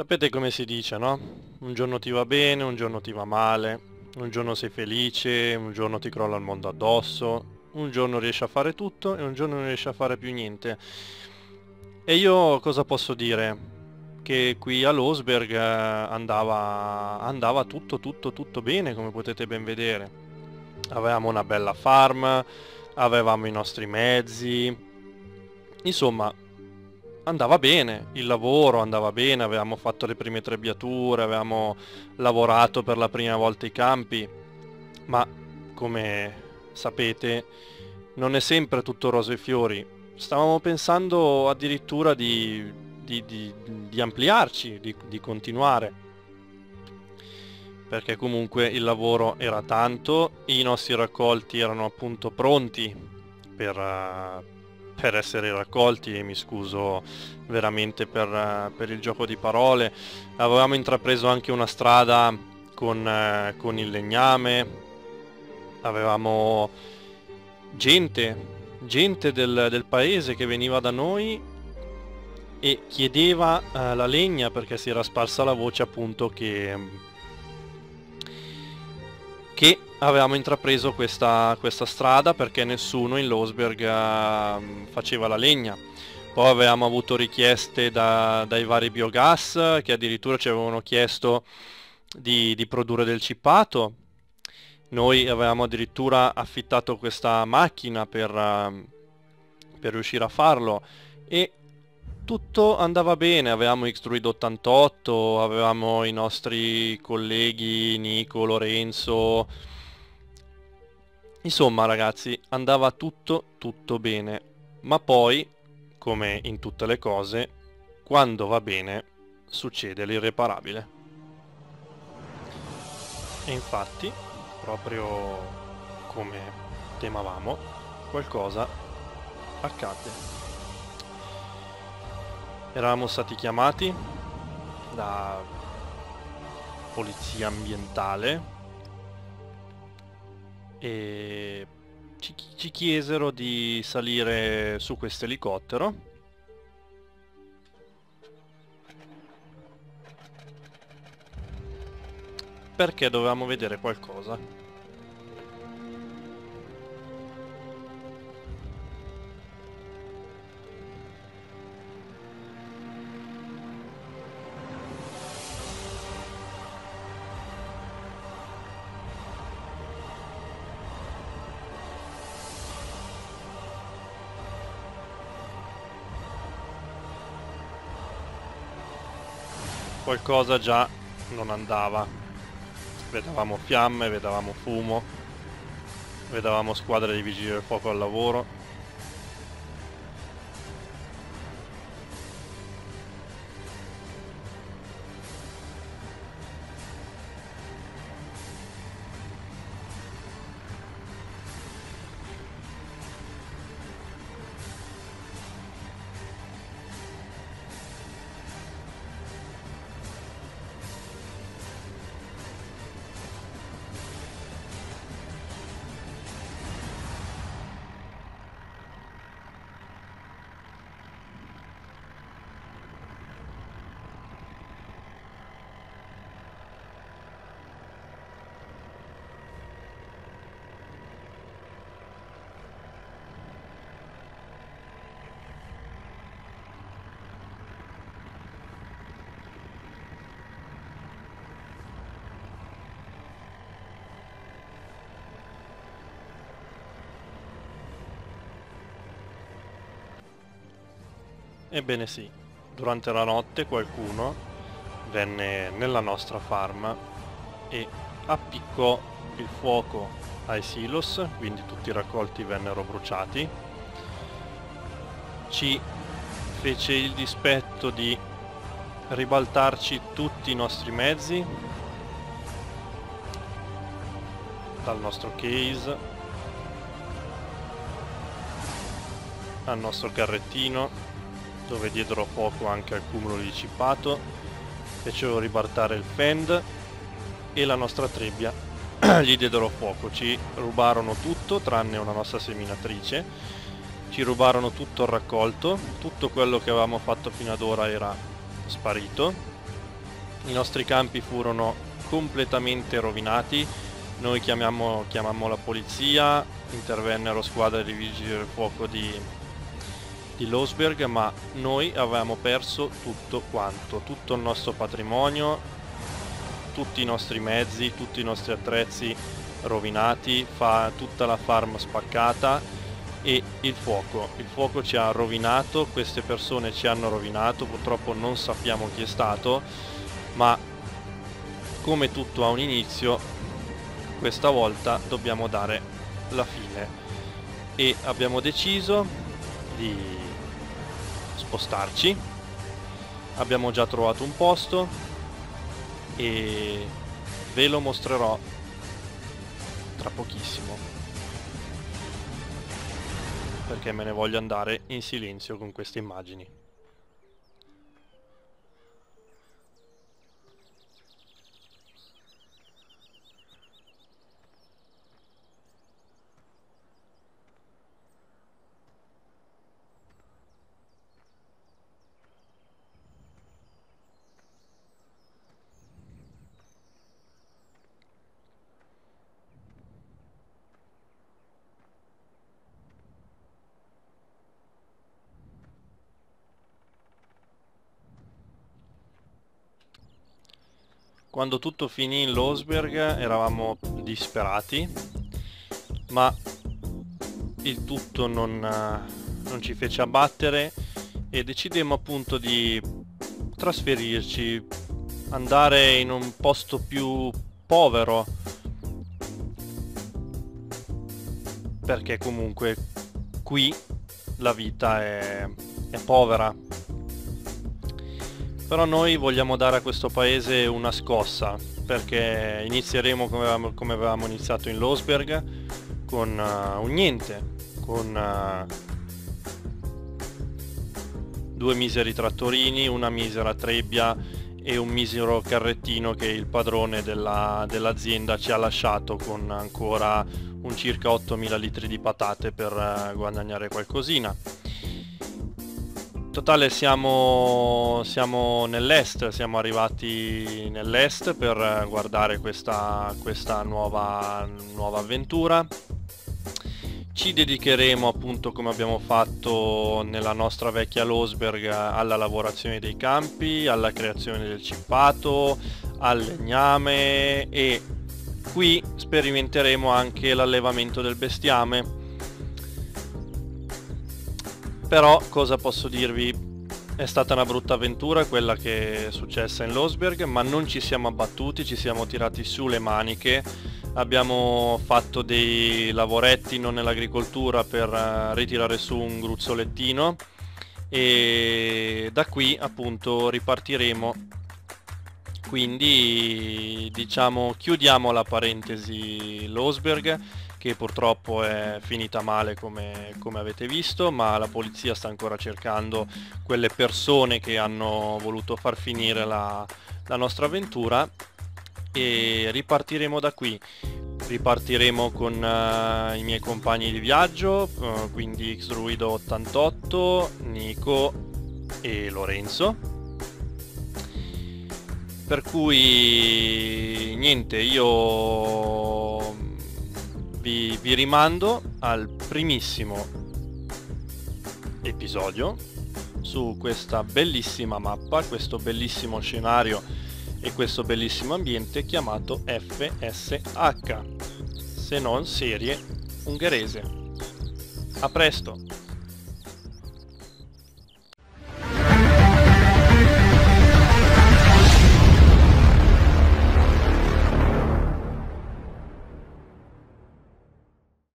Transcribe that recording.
Sapete come si dice, no? Un giorno ti va bene, un giorno ti va male, un giorno sei felice, un giorno ti crolla il mondo addosso, un giorno riesci a fare tutto e un giorno non riesci a fare più niente. E io cosa posso dire? Che qui all'Osberg eh, andava, andava tutto, tutto, tutto bene, come potete ben vedere. Avevamo una bella farm, avevamo i nostri mezzi, insomma andava bene, il lavoro andava bene, avevamo fatto le prime trebbiature, avevamo lavorato per la prima volta i campi, ma come sapete non è sempre tutto rose e fiori. Stavamo pensando addirittura di, di, di, di ampliarci, di, continuare, perché comunque il lavoro era tanto, i nostri raccolti erano appunto pronti per, per essere raccolti e mi scuso veramente per, per, il gioco di parole. Avevamo intrapreso anche una strada con, eh, con il legname, avevamo gente, gente del, del, paese che veniva da noi e chiedeva eh, la legna perché si era sparsa la voce appunto che avevamo intrapreso questa, questa strada perché nessuno in Losberg uh, faceva la legna. Poi avevamo avuto richieste da, dai vari biogas che addirittura ci avevano chiesto di, di produrre del cippato. Noi avevamo addirittura affittato questa macchina per, uh, per riuscire a farlo e tutto andava bene, avevamo X-Druid 88, avevamo i nostri colleghi Nico, Lorenzo, Insomma ragazzi, andava tutto tutto bene, ma poi, come in tutte le cose, quando va bene succede l'irreparabile. E infatti, proprio come temavamo, qualcosa accadde. Eravamo stati chiamati da polizia ambientale e ci, ci chiesero di salire su questo elicottero. Perché dovevamo vedere qualcosa qualcosa già non andava. Vedevamo fiamme, vedevamo fumo, vedevamo squadre di vigili del fuoco al lavoro. Ebbene sì, durante la notte qualcuno venne nella nostra farm e appiccò il fuoco ai silos, quindi tutti i raccolti vennero bruciati. Ci fece il dispetto di ribaltarci tutti i nostri mezzi dal nostro case al nostro carrettino dove diedero fuoco anche al cumulo di cippato, fecero ribaltare il fend e la nostra trebbia gli diedero fuoco, ci rubarono tutto tranne una nostra seminatrice, ci rubarono tutto il raccolto, tutto quello che avevamo fatto fino ad ora era sparito. I nostri campi furono completamente rovinati, noi chiamammo la polizia, intervennero squadre di vigili del fuoco di, di Losberg, ma noi avevamo perso tutto quanto, tutto il nostro patrimonio, tutti i nostri mezzi, tutti i nostri attrezzi rovinati, fa tutta la farm spaccata e il fuoco. Il fuoco ci ha rovinato, queste persone ci hanno rovinato, purtroppo non sappiamo chi è stato, ma come tutto ha un inizio, questa volta dobbiamo dare la fine. E abbiamo deciso di spostarci, abbiamo già trovato un posto e ve lo mostrerò tra pochissimo. Perché me ne voglio andare in silenzio con queste immagini Quando tutto finì in Losberg eravamo disperati, ma il tutto non, non ci fece abbattere e decidemmo appunto di trasferirci, andare in un posto più povero, perché comunque qui la vita è, è povera però noi vogliamo dare a questo paese una scossa, perché inizieremo come avevamo, come avevamo iniziato in Losberg, con uh, un niente, con uh, due miseri trattorini, una misera trebbia e un misero carrettino che il padrone dell'azienda dell ci ha lasciato con ancora un circa 8.000 litri di patate per uh, guadagnare qualcosina totale siamo, siamo nell'est, siamo arrivati nell'est per guardare questa, questa nuova, nuova avventura. Ci dedicheremo appunto come abbiamo fatto nella nostra vecchia Losberg alla lavorazione dei campi, alla creazione del cippato, al legname e qui sperimenteremo anche l'allevamento del bestiame però cosa posso dirvi? È stata una brutta avventura quella che è successa in Losberg, ma non ci siamo abbattuti, ci siamo tirati su le maniche, abbiamo fatto dei lavoretti non nell'agricoltura per eh, ritirare su un gruzzolettino e da qui appunto ripartiremo quindi diciamo chiudiamo la parentesi Losberg che purtroppo è finita male come, come, avete visto, ma la polizia sta ancora cercando quelle persone che hanno voluto far finire la, la nostra avventura e ripartiremo da qui. Ripartiremo con uh, i miei compagni di viaggio, uh, quindi Xdruido88, Nico e Lorenzo. Per cui niente, io vi, vi rimando al primissimo episodio su questa bellissima mappa, questo bellissimo scenario e questo bellissimo ambiente chiamato FSH, se non serie ungherese. A presto!